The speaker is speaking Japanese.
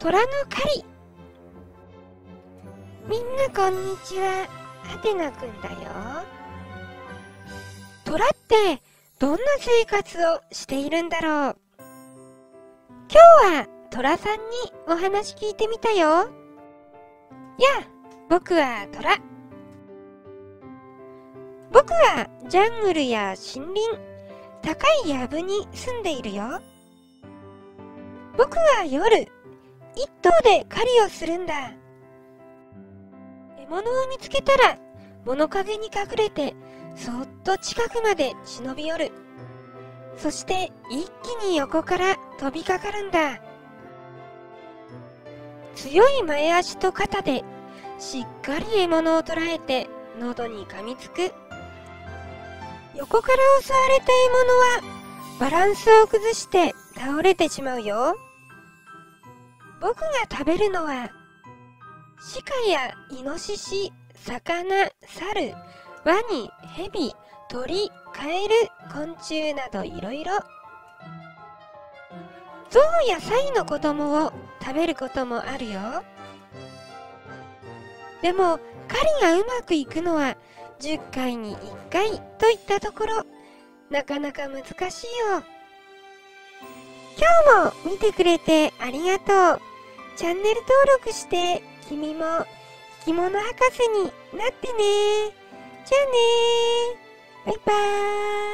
虎の狩り。みんなこんにちは。はてなくんだよ。虎ってどんな生活をしているんだろう。今日は虎さんにお話聞いてみたよ。や僕は虎。僕はジャングルや森林高い藪に住んでいるよ。僕は夜一頭で狩りをするんだ。獲物を見つけたら物陰に隠れてそっと近くまで忍び寄る。そして一気に横から飛びかかるんだ。強い前足と肩でしっかり獲物を捕らえて喉に噛みつく。横から襲われた獲物はバランスを崩して倒れてしまうよ。僕が食べるのは鹿やイノシシ魚猿ワニヘビ鳥カエル昆虫などいろいろ。ゾウやサイの子供を食べることもあるよ。でも狩りがうまくいくのは10回に1回といったところ。なかなか難しいよ。今日も見てくれてありがとう。チャンネル登録して君も生き物博士になってね。じゃあねバイバーイ。